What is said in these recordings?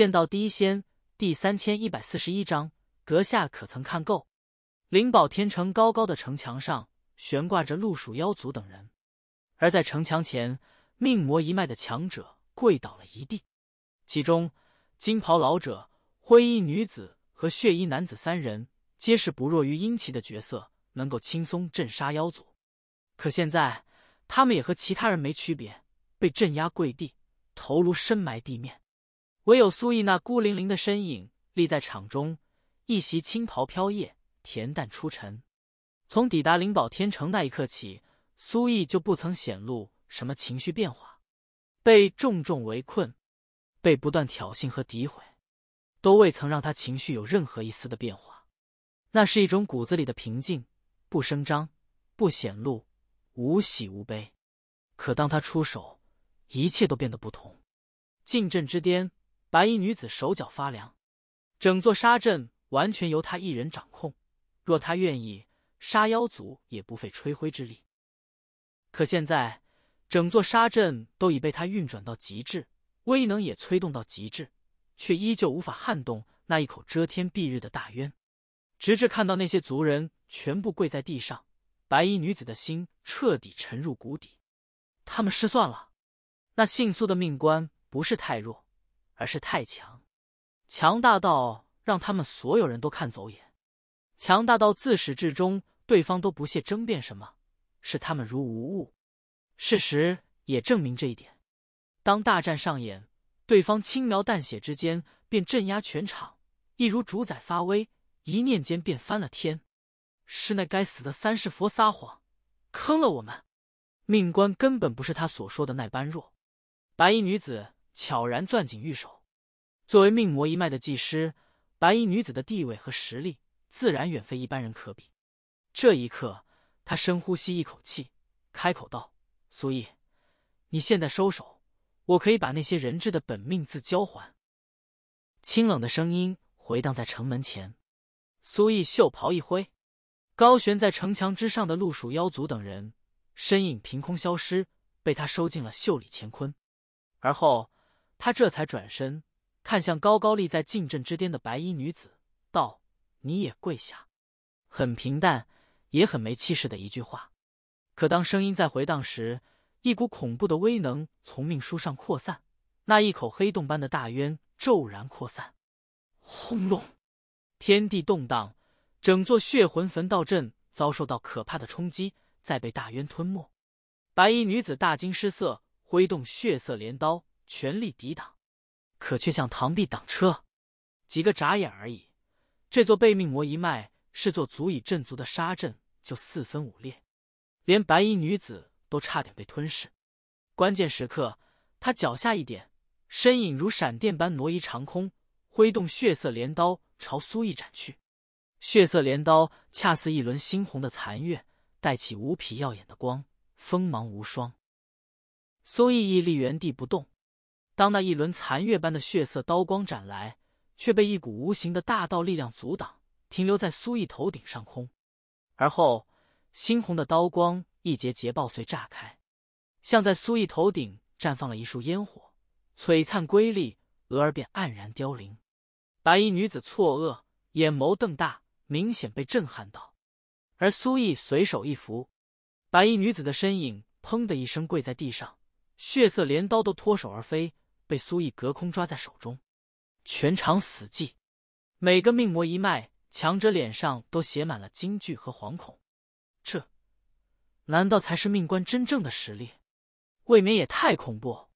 剑道第一仙第三千一百四十一章，阁下可曾看够？灵宝天城高高的城墙上悬挂着鹿鼠妖族等人，而在城墙前，命魔一脉的强者跪倒了一地。其中，金袍老者、灰衣女子和血衣男子三人，皆是不弱于殷奇的角色，能够轻松镇杀妖族。可现在，他们也和其他人没区别，被镇压跪地，头颅深埋地面。唯有苏毅那孤零零的身影立在场中，一袭青袍飘曳，恬淡出尘。从抵达灵宝天城那一刻起，苏毅就不曾显露什么情绪变化，被重重围困。被不断挑衅和诋毁，都未曾让他情绪有任何一丝的变化。那是一种骨子里的平静，不声张，不显露，无喜无悲。可当他出手，一切都变得不同。进阵之巅，白衣女子手脚发凉。整座沙阵完全由她一人掌控，若她愿意，杀妖族也不费吹灰之力。可现在，整座沙阵都已被他运转到极致。威能也催动到极致，却依旧无法撼动那一口遮天蔽日的大渊。直至看到那些族人全部跪在地上，白衣女子的心彻底沉入谷底。他们失算了。那姓苏的命官不是太弱，而是太强，强大到让他们所有人都看走眼，强大到自始至终对方都不屑争辩什么，视他们如无物。事实也证明这一点。当大战上演，对方轻描淡写之间便镇压全场，一如主宰发威，一念间便翻了天。是那该死的三世佛撒谎，坑了我们。命官根本不是他所说的那般弱。白衣女子悄然攥紧玉手，作为命魔一脉的祭师，白衣女子的地位和实力自然远非一般人可比。这一刻，他深呼吸一口气，开口道：“苏毅，你现在收手。”我可以把那些人质的本命字交还。清冷的声音回荡在城门前，苏毅袖袍一挥，高悬在城墙之上的鹿鼠妖族等人身影凭空消失，被他收进了袖里乾坤。而后，他这才转身看向高高立在禁阵之巅的白衣女子，道：“你也跪下。”很平淡，也很没气势的一句话。可当声音在回荡时，一股恐怖的威能从命书上扩散，那一口黑洞般的大渊骤然扩散，轰隆，天地动荡，整座血魂焚道阵遭受到可怕的冲击，再被大渊吞没。白衣女子大惊失色，挥动血色镰刀，全力抵挡，可却像螳臂挡车，几个眨眼而已，这座被命魔一脉视作足以镇族的杀阵就四分五裂，连白衣女子。都差点被吞噬。关键时刻，他脚下一点，身影如闪电般挪移长空，挥动血色镰刀朝苏毅斩去。血色镰刀恰似一轮猩红的残月，带起无匹耀眼的光，锋芒无双。苏毅屹立原地不动。当那一轮残月般的血色刀光斩来，却被一股无形的大道力量阻挡，停留在苏毅头顶上空。而后，猩红的刀光。一节节爆碎炸开，像在苏毅头顶绽放了一束烟火，璀璨瑰丽，额儿便黯然凋零。白衣女子错愕，眼眸瞪大，明显被震撼到。而苏毅随手一扶，白衣女子的身影砰的一声跪在地上，血色镰刀都脱手而飞，被苏毅隔空抓在手中。全场死寂，每个命魔一脉强者脸上都写满了惊惧和惶恐。这。难道才是命官真正的实力？未免也太恐怖！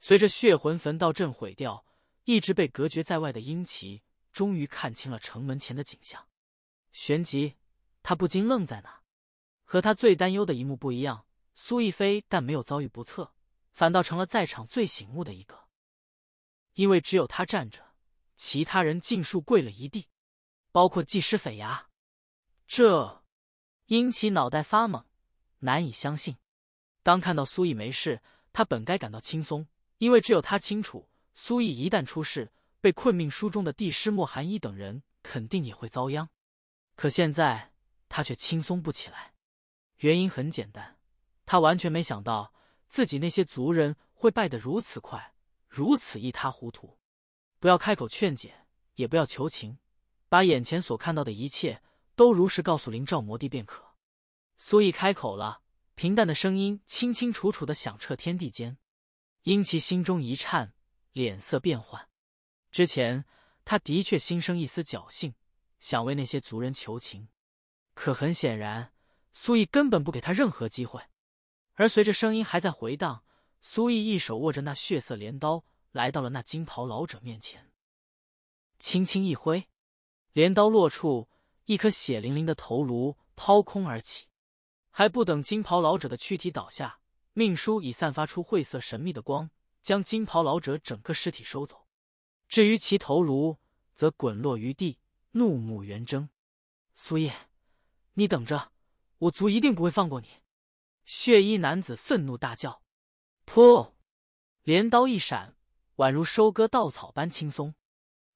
随着血魂焚道阵毁掉，一直被隔绝在外的殷奇终于看清了城门前的景象。旋即，他不禁愣在那。和他最担忧的一幕不一样，苏逸飞但没有遭遇不测，反倒成了在场最醒目的一个。因为只有他站着，其他人尽数跪了一地，包括祭师斐牙。这，殷奇脑袋发懵。难以相信，当看到苏毅没事，他本该感到轻松，因为只有他清楚，苏毅一旦出事，被困命书中的帝师莫寒衣等人肯定也会遭殃。可现在他却轻松不起来，原因很简单，他完全没想到自己那些族人会败得如此快，如此一塌糊涂。不要开口劝解，也不要求情，把眼前所看到的一切都如实告诉灵照魔帝便可。苏毅开口了，平淡的声音清清楚楚的响彻天地间。殷其心中一颤，脸色变幻。之前他的确心生一丝侥幸，想为那些族人求情，可很显然，苏毅根本不给他任何机会。而随着声音还在回荡，苏毅一手握着那血色镰刀，来到了那金袍老者面前，轻轻一挥，镰刀落处，一颗血淋淋的头颅抛空而起。还不等金袍老者的躯体倒下。命书已散发出晦涩神秘的光，将金袍老者整个尸体收走。至于其头颅，则滚落于地，怒目圆睁。苏叶，你等着，我族一定不会放过你！血衣男子愤怒大叫。噗！镰刀一闪，宛如收割稻草般轻松。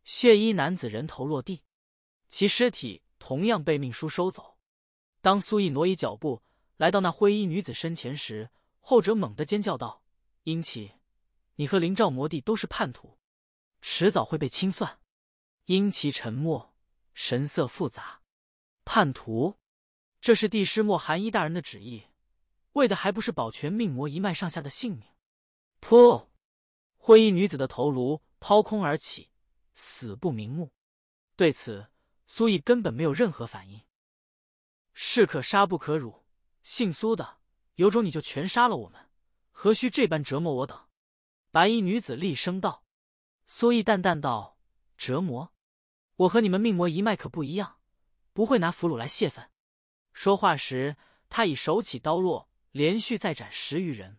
血衣男子人头落地，其尸体同样被命书收走。当苏毅挪移脚步来到那灰衣女子身前时，后者猛地尖叫道：“殷启，你和灵照魔帝都是叛徒，迟早会被清算。”殷启沉默，神色复杂。叛徒？这是帝师莫寒衣大人的旨意，为的还不是保全命魔一脉上下的性命？噗！灰衣女子的头颅抛空而起，死不瞑目。对此，苏毅根本没有任何反应。士可杀不可辱，姓苏的。有种你就全杀了我们，何须这般折磨我等？白衣女子厉声道。苏毅淡淡道：“折磨？我和你们命魔一脉可不一样，不会拿俘虏来泄愤。”说话时，他已手起刀落，连续再斩十余人。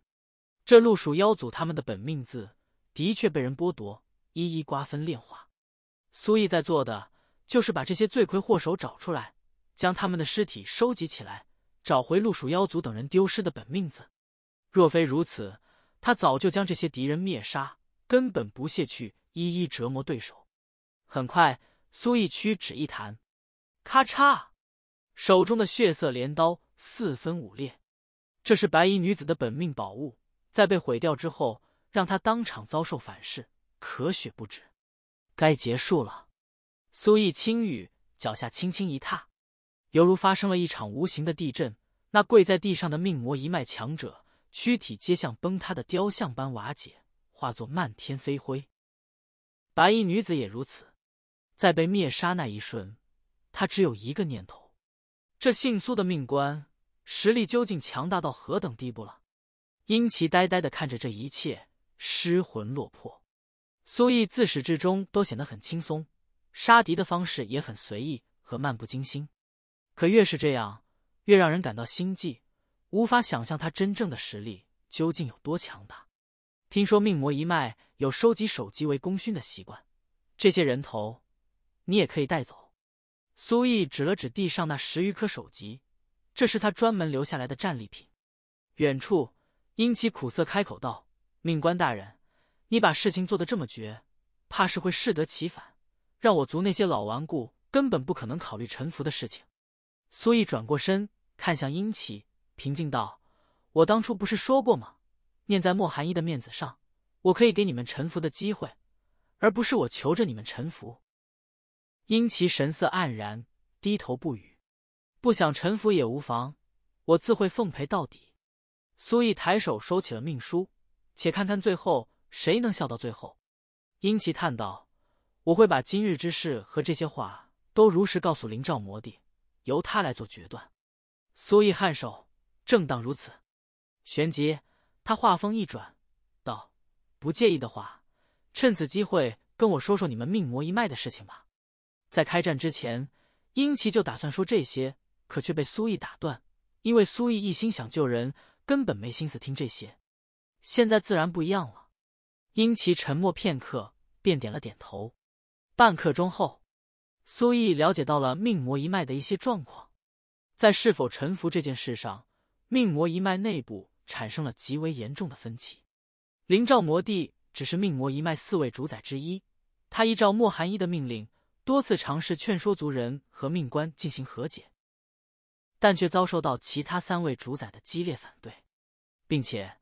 这陆蜀妖族他们的本命字，的确被人剥夺，一一瓜分炼化。苏毅在做的，就是把这些罪魁祸首找出来，将他们的尸体收集起来。找回陆蜀妖族等人丢失的本命字，若非如此，他早就将这些敌人灭杀，根本不屑去一一折磨对手。很快，苏毅屈指一弹，咔嚓，手中的血色镰刀四分五裂。这是白衣女子的本命宝物，在被毁掉之后，让她当场遭受反噬，咳血不止。该结束了。苏毅轻语，脚下轻轻一踏。犹如发生了一场无形的地震，那跪在地上的命魔一脉强者躯体皆像崩塌的雕像般瓦解，化作漫天飞灰。白衣女子也如此，在被灭杀那一瞬，她只有一个念头：这姓苏的命官实力究竟强大到何等地步了？殷奇呆呆的看着这一切，失魂落魄。苏毅自始至终都显得很轻松，杀敌的方式也很随意和漫不经心。可越是这样，越让人感到心悸，无法想象他真正的实力究竟有多强大。听说命魔一脉有收集首级为功勋的习惯，这些人头你也可以带走。苏毅指了指地上那十余颗首级，这是他专门留下来的战利品。远处，殷奇苦涩开口道：“命官大人，你把事情做得这么绝，怕是会适得其反，让我族那些老顽固根本不可能考虑臣服的事情。”苏毅转过身，看向殷启，平静道：“我当初不是说过吗？念在莫寒衣的面子上，我可以给你们臣服的机会，而不是我求着你们臣服。”殷奇神色黯然，低头不语。不想臣服也无妨，我自会奉陪到底。苏毅抬手收起了命书，且看看最后谁能笑到最后。殷奇叹道：“我会把今日之事和这些话都如实告诉灵照魔帝。”由他来做决断。苏毅颔首，正当如此。旋即，他话锋一转，道：“不介意的话，趁此机会跟我说说你们命魔一脉的事情吧。”在开战之前，殷奇就打算说这些，可却被苏毅打断，因为苏毅一心想救人，根本没心思听这些。现在自然不一样了。殷奇沉默片刻，便点了点头。半刻钟后。苏毅了解到了命魔一脉的一些状况，在是否臣服这件事上，命魔一脉内部产生了极为严重的分歧。灵照魔帝只是命魔一脉四位主宰之一，他依照莫寒衣的命令，多次尝试劝说族人和命官进行和解，但却遭受到其他三位主宰的激烈反对，并且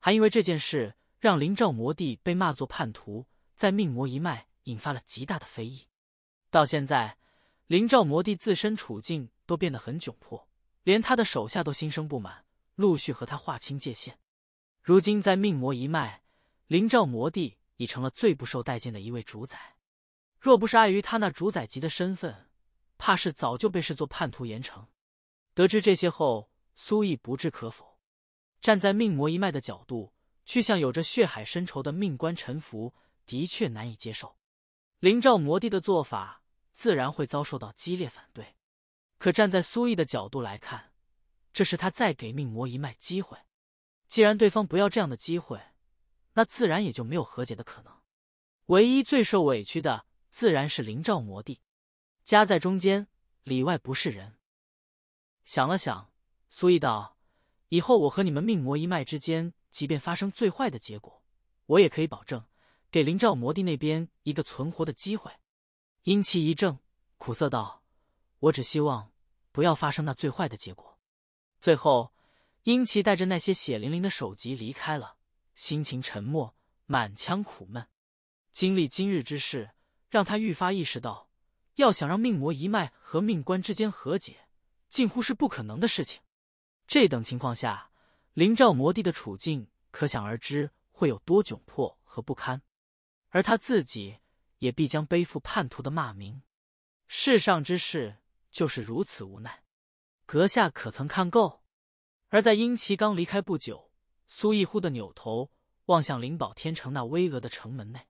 还因为这件事让灵照魔帝被骂作叛徒，在命魔一脉引发了极大的非议。到现在，灵照魔帝自身处境都变得很窘迫，连他的手下都心生不满，陆续和他划清界限。如今在命魔一脉，灵照魔帝已成了最不受待见的一位主宰。若不是碍于他那主宰级的身份，怕是早就被视作叛徒严惩。得知这些后，苏毅不置可否。站在命魔一脉的角度，去向有着血海深仇的命官臣服，的确难以接受。灵照魔帝的做法，自然会遭受到激烈反对。可站在苏毅的角度来看，这是他再给命魔一脉机会。既然对方不要这样的机会，那自然也就没有和解的可能。唯一最受委屈的。自然是灵照魔帝，夹在中间，里外不是人。想了想，苏毅道：“以后我和你们命魔一脉之间，即便发生最坏的结果，我也可以保证给灵照魔帝那边一个存活的机会。”阴气一怔，苦涩道：“我只希望不要发生那最坏的结果。”最后，殷奇带着那些血淋淋的首级离开了，心情沉默，满腔苦闷。经历今日之事。让他愈发意识到，要想让命魔一脉和命官之间和解，近乎是不可能的事情。这等情况下，灵照魔帝的处境可想而知会有多窘迫和不堪，而他自己也必将背负叛徒的骂名。世上之事就是如此无奈，阁下可曾看够？而在殷奇刚离开不久，苏毅忽的扭头望向灵宝天城那巍峨的城门内。